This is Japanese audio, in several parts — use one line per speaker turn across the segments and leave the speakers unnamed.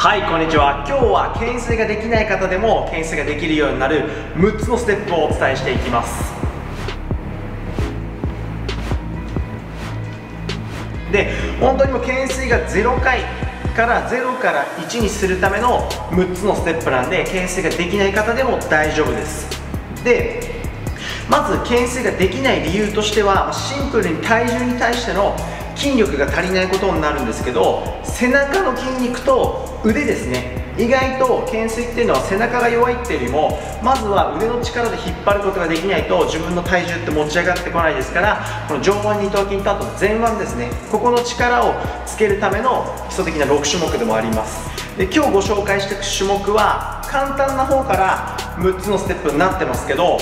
はいこんにちは。今日は懸垂ができない方でも懸垂ができるようになる6つのステップをお伝えしていきます。で本当にもう懸垂が0回から0から1にするための6つのステップなんで懸垂ができない方でも大丈夫です。でまず懸垂ができない理由としてはシンプルに体重に対しての筋力が足りないことになるんですけど背中の筋肉と腕ですね。意外と懸垂っていうのは背中が弱いっていうよりもまずは腕の力で引っ張ることができないと自分の体重って持ち上がってこないですからこの上腕二頭筋とあと前腕ですね。ここの力をつけるための基礎的な6種目でもあります。で今日ご紹介していく種目は簡単な方から6つのステップになってますけど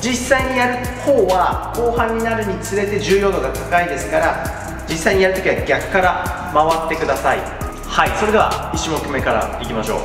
実際にやる方は後半になるにつれて重要度が高いですから実際にやるときは逆から回ってください。はいそれでは1種目目からいきましょう。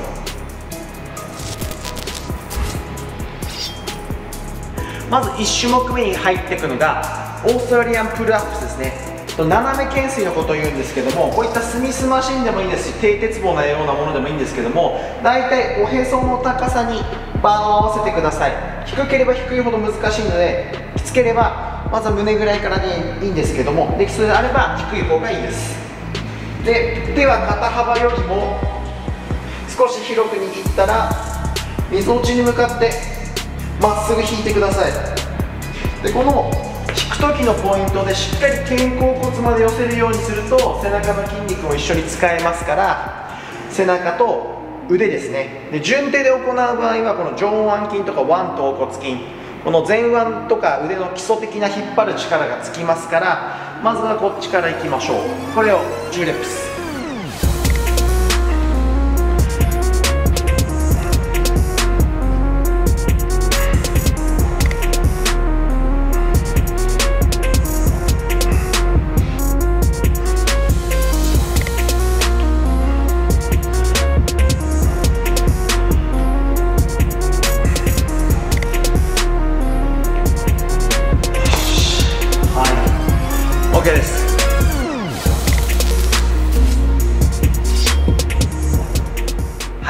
まず1種目目に入っていくのがオーストラリアンプルアップスですね斜め懸垂のことを言うんですけどもこういったスミスマシンでもいいですし低鉄棒のようなものでもいいんですけども大体おへその高さにバーを合わせてください。低ければ低いほど難しいのできつければまずは胸ぐらいからでいいんですけどもできそうであれば低い方がいいです。で手は肩幅よりも少し広く握ったらみぞおちに向かってまっすぐ引いてください。でこの引く時のポイントでしっかり肩甲骨まで寄せるようにすると背中の筋肉も一緒に使えますから背中と腕ですね。で順手で行う場合はこの上腕筋とか腕頭骨筋。この前腕とか腕の基礎的な引っ張る力がつきますからまずはこっちからいきましょう。これを10レップス。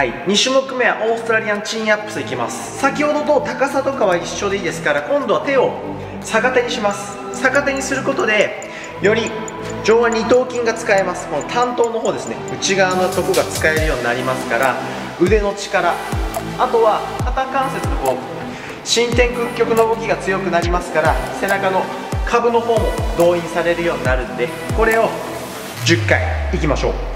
はい。2種目目はオーストラリアンチンアップスいきます。先ほどと高さとかは一緒でいいですから今度は手を逆手にします。逆手にすることでより上腕二頭筋が使えます。この担当の方ですね。内側のとこが使えるようになりますから腕の力あとは肩関節のこう伸展屈曲の動きが強くなりますから背中の株の方も動員されるようになるんでこれを10回いきましょう。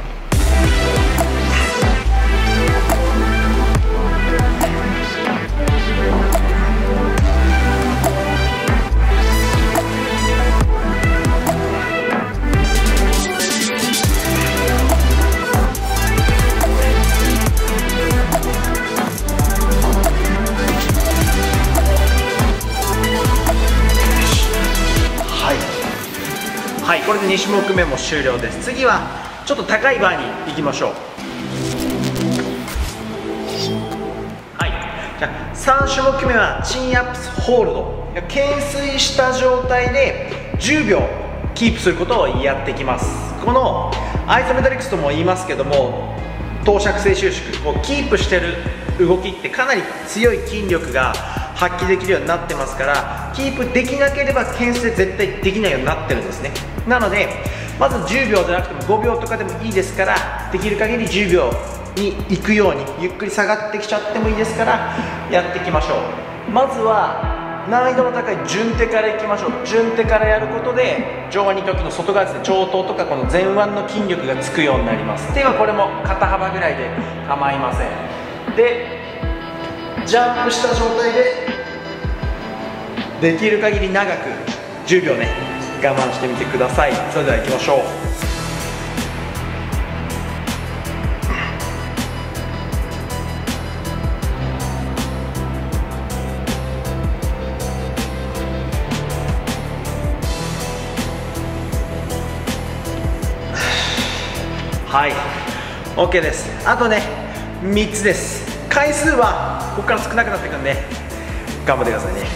種目目も終了です。次はちょっと高いバーに行きましょう。はい。じゃあ3種目目はチンアップスホールド。懸垂した状態で10秒キープすることをやっていきます。このアイソメトリクスとも言いますけども等尺性収縮。こうキープしてる動きってかなり強い筋力が発揮できるようになってますからキープできなければ懸垂絶対できないようになってるんですね。なのでまず10秒じゃなくても5秒とかでもいいですからできる限り10秒に行くようにゆっくり下がってきちゃってもいいですからやっていきましょう。まずは難易度の高い順手からいきましょう。順手からやることで上腕二頭筋の外側ですね長頭とかこの前腕の筋力がつくようになります。手はこれも肩幅ぐらいで構いません。でジャンプした状態でできる限り長く10秒ね。我慢してみてください。それでは行きましょう。はい。OK です。あとね3つです。回数はここから少なくなっていくんで頑張ってくださいね。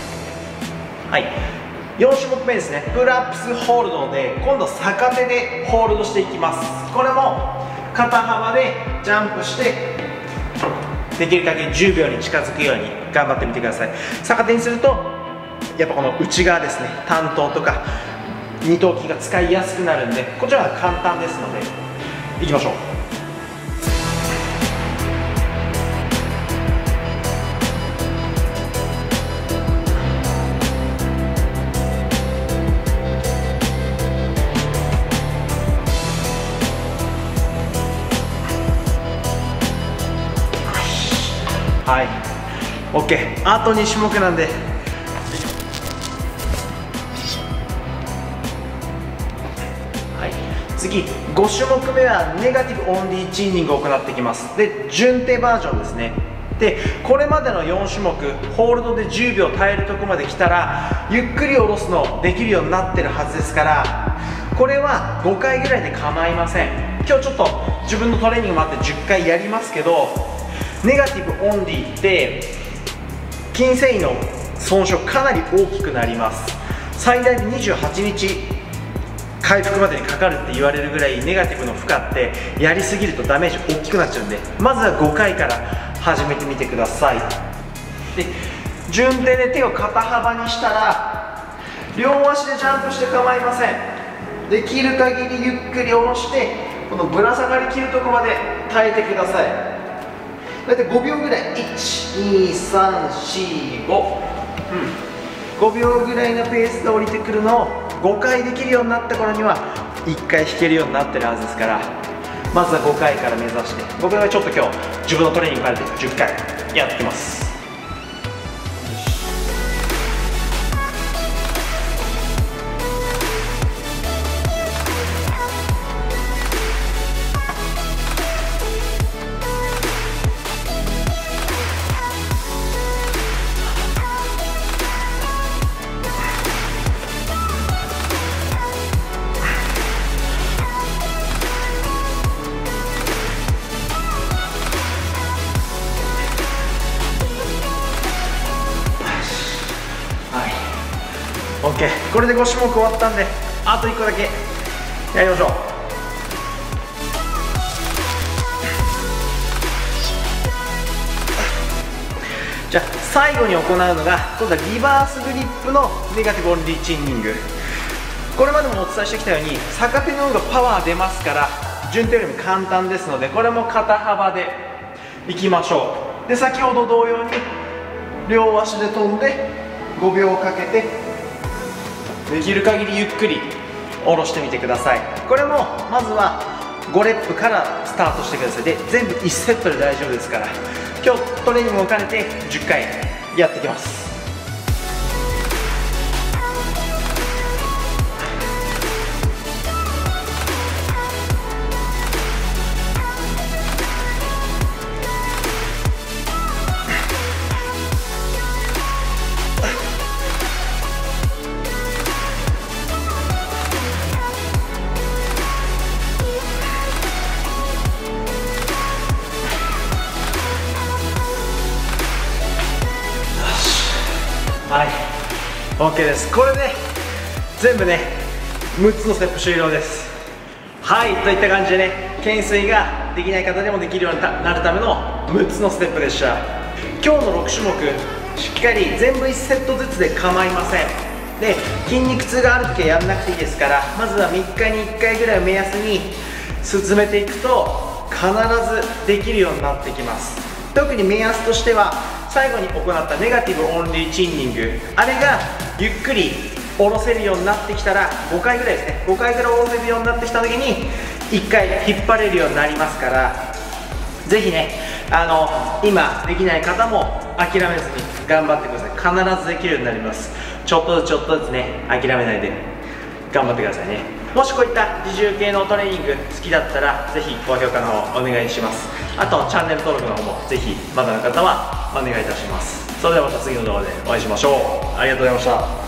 はい。4種目目ですね。プルアップスホールドで今度逆手でホールドしていきます。これも肩幅でジャンプしてできる限り10秒に近づくように頑張ってみてください。逆手にするとやっぱこの内側ですね担当とか二頭筋が使いやすくなるんでこちらは簡単ですのでいきましょう。OK あと2種目なんで。はい。次。5種目目はネガティブオンリーチーニングを行ってきます。で順手バージョンですね。でこれまでの4種目ホールドで10秒耐えるとこまで来たらゆっくり下ろすのできるようになってるはずですからこれは5回ぐらいで構いません。今日ちょっと自分のトレーニングもあって10回やりますけどネガティブオンリーって筋繊維の損傷かなり大きくなります。最大で28日回復までにかかるって言われるぐらいネガティブの負荷ってやりすぎるとダメージ大きくなっちゃうんでまずは5回から始めてみてください。で順手で手を肩幅にしたら両足でジャンプして構いません。できる限りゆっくり下ろしてこのぶら下がりきるとこまで耐えてください。大体5秒ぐらい。12345、うん、5秒ぐらいのペースで降りてくるのを5回できるようになった頃には1回引けるようになってるはずですからまずは5回から目指して僕はちょっと今日自分のトレーニングからで10回やってます。これで5種目終わったんであと1個だけ。やりましょう。じゃあ最後に行うのが今度はリバースグリップのネガティブオンリーチンニング。これまでもお伝えしてきたように逆手の方がパワー出ますから順手よりも簡単ですのでこれも肩幅でいきましょう。で先ほど同様に両足で飛んで5秒かけてできる限りゆっくり下ろしてみてください。これもまずは5レップからスタートしてください。で全部1セットで大丈夫ですから。今日トレーニングを兼ねて10回やっていきます。はい。OK です。これで全部ね6つのステップ終了です。はいといった感じでね懸垂ができない方でもできるようになるための6つのステップでした今日の6種目しっかり全部1セットずつで構いません。で筋肉痛がある時はやんなくていいですからまずは3日に1回ぐらいを目安に進めていくと必ずできるようになってきます。特に目安としては最後に行ったネガティブオンリーチンニングあれがゆっくり下ろせるようになってきたら5回ぐらいですね。5回ぐらい下ろせるようになってきた時に1回引っ張れるようになりますからぜひねあの今できない方も諦めずに頑張ってください。必ずできるようになります。ちょっとずつちょっとずつね諦めないで頑張ってくださいね。もしこういった自重系のトレーニング好きだったらぜひ高評価の方お願いします。あとチャンネル登録の方もぜひまだの方はお願いいたします。それではまた次の動画でお会いしましょう。ありがとうございました。